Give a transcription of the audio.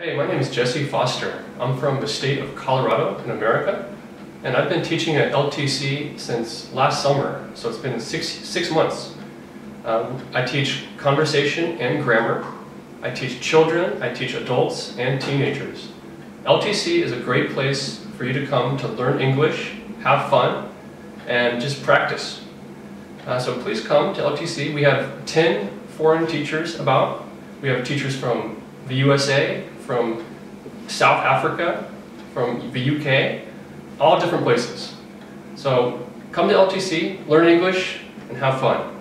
Hey, my name is Jesse Foster. I'm from the state of Colorado in America, and I've been teaching at LTC since last summer, so it's been six, six months. Um, I teach conversation and grammar. I teach children, I teach adults and teenagers. LTC is a great place for you to come to learn English, have fun, and just practice. Uh, so please come to LTC. We have 10 foreign teachers about. We have teachers from the USA, from South Africa, from the UK, all different places. So come to LTC, learn English, and have fun.